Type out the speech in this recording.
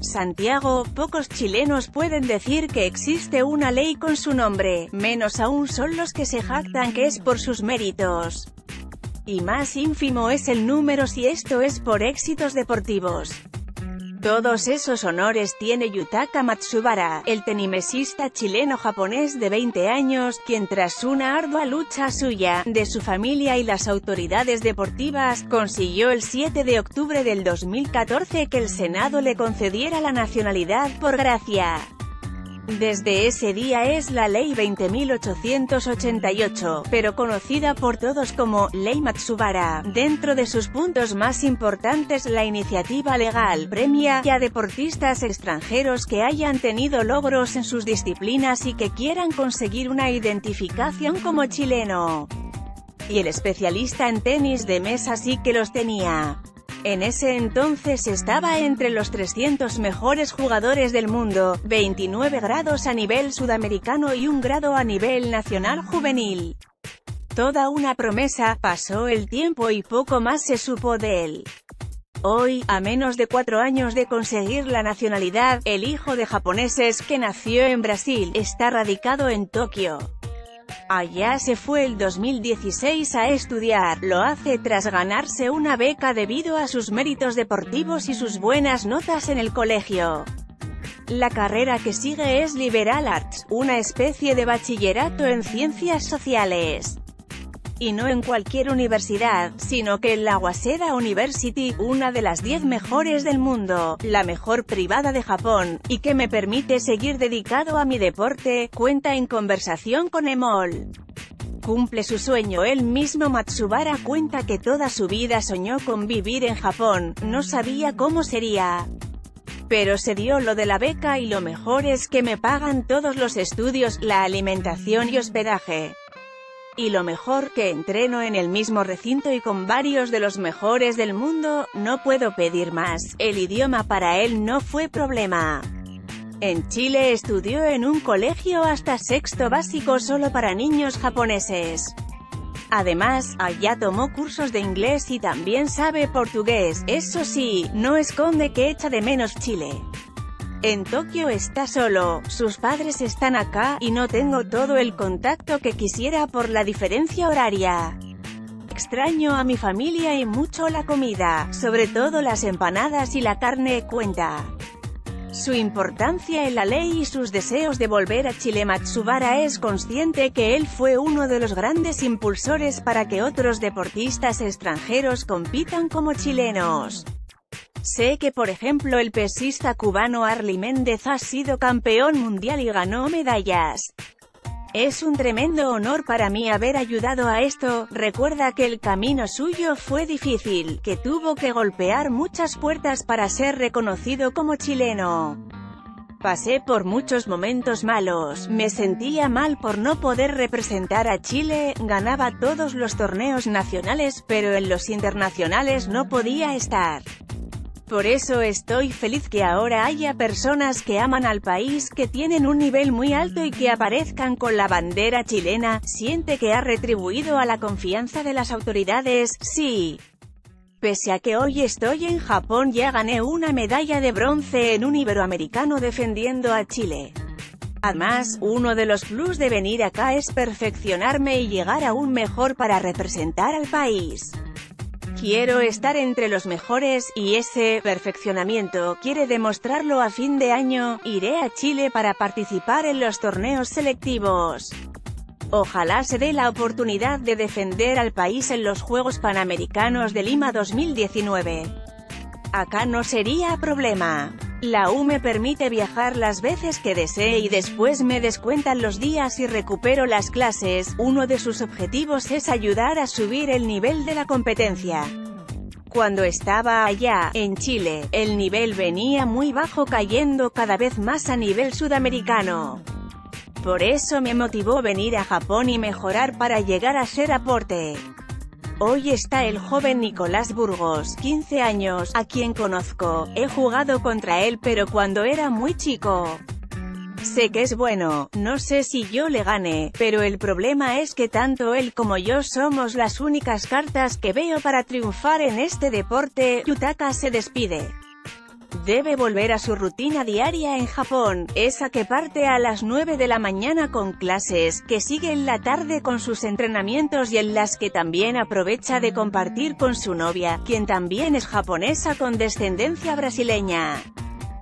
Santiago, pocos chilenos pueden decir que existe una ley con su nombre, menos aún son los que se jactan que es por sus méritos. Y más ínfimo es el número si esto es por éxitos deportivos. Todos esos honores tiene Yutaka Matsubara, el tenimesista chileno-japonés de 20 años, quien tras una ardua lucha suya, de su familia y las autoridades deportivas, consiguió el 7 de octubre del 2014 que el Senado le concediera la nacionalidad por gracia. Desde ese día es la Ley 20.888, pero conocida por todos como Ley Matsubara. Dentro de sus puntos más importantes la iniciativa legal premia a deportistas extranjeros que hayan tenido logros en sus disciplinas y que quieran conseguir una identificación como chileno. Y el especialista en tenis de mesa sí que los tenía. En ese entonces estaba entre los 300 mejores jugadores del mundo, 29 grados a nivel sudamericano y un grado a nivel nacional juvenil. Toda una promesa, pasó el tiempo y poco más se supo de él. Hoy, a menos de cuatro años de conseguir la nacionalidad, el hijo de japoneses que nació en Brasil, está radicado en Tokio. Allá se fue el 2016 a estudiar, lo hace tras ganarse una beca debido a sus méritos deportivos y sus buenas notas en el colegio. La carrera que sigue es Liberal Arts, una especie de bachillerato en ciencias sociales y no en cualquier universidad, sino que en la Waseda University, una de las 10 mejores del mundo, la mejor privada de Japón, y que me permite seguir dedicado a mi deporte, cuenta en conversación con Emol. Cumple su sueño él mismo Matsubara cuenta que toda su vida soñó con vivir en Japón, no sabía cómo sería. Pero se dio lo de la beca y lo mejor es que me pagan todos los estudios, la alimentación y hospedaje y lo mejor que entreno en el mismo recinto y con varios de los mejores del mundo, no puedo pedir más, el idioma para él no fue problema. En Chile estudió en un colegio hasta sexto básico solo para niños japoneses. Además, allá tomó cursos de inglés y también sabe portugués, eso sí, no esconde que echa de menos Chile. En Tokio está solo, sus padres están acá, y no tengo todo el contacto que quisiera por la diferencia horaria. Extraño a mi familia y mucho la comida, sobre todo las empanadas y la carne, cuenta. Su importancia en la ley y sus deseos de volver a Chile Matsubara es consciente que él fue uno de los grandes impulsores para que otros deportistas extranjeros compitan como chilenos. Sé que por ejemplo el pesista cubano Arly Méndez ha sido campeón mundial y ganó medallas. Es un tremendo honor para mí haber ayudado a esto, recuerda que el camino suyo fue difícil, que tuvo que golpear muchas puertas para ser reconocido como chileno. Pasé por muchos momentos malos, me sentía mal por no poder representar a Chile, ganaba todos los torneos nacionales pero en los internacionales no podía estar. Por eso estoy feliz que ahora haya personas que aman al país, que tienen un nivel muy alto y que aparezcan con la bandera chilena, siente que ha retribuido a la confianza de las autoridades, sí. Pese a que hoy estoy en Japón ya gané una medalla de bronce en un iberoamericano defendiendo a Chile. Además, uno de los plus de venir acá es perfeccionarme y llegar aún mejor para representar al país. Quiero estar entre los mejores, y ese perfeccionamiento quiere demostrarlo a fin de año, iré a Chile para participar en los torneos selectivos. Ojalá se dé la oportunidad de defender al país en los Juegos Panamericanos de Lima 2019. Acá no sería problema. La U me permite viajar las veces que desee y después me descuentan los días y recupero las clases, uno de sus objetivos es ayudar a subir el nivel de la competencia. Cuando estaba allá, en Chile, el nivel venía muy bajo cayendo cada vez más a nivel sudamericano. Por eso me motivó venir a Japón y mejorar para llegar a ser aporte. Hoy está el joven Nicolás Burgos, 15 años, a quien conozco. He jugado contra él pero cuando era muy chico. Sé que es bueno, no sé si yo le gane, pero el problema es que tanto él como yo somos las únicas cartas que veo para triunfar en este deporte. Yutaka se despide. Debe volver a su rutina diaria en Japón, esa que parte a las 9 de la mañana con clases, que sigue en la tarde con sus entrenamientos y en las que también aprovecha de compartir con su novia, quien también es japonesa con descendencia brasileña.